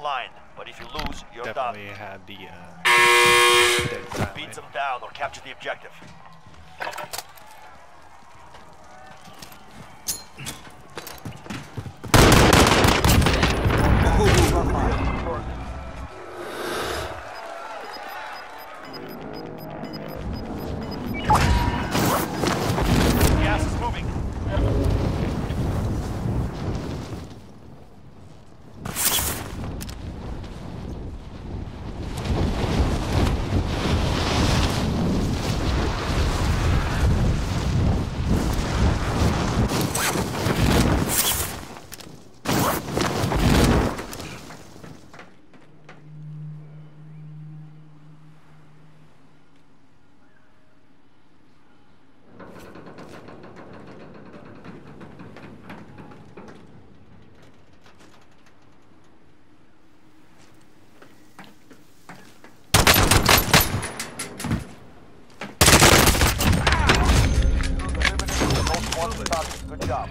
line, but if you lose, you're Definitely done. had the uh. Beat them down or capture the objective. Wanted target. Good job.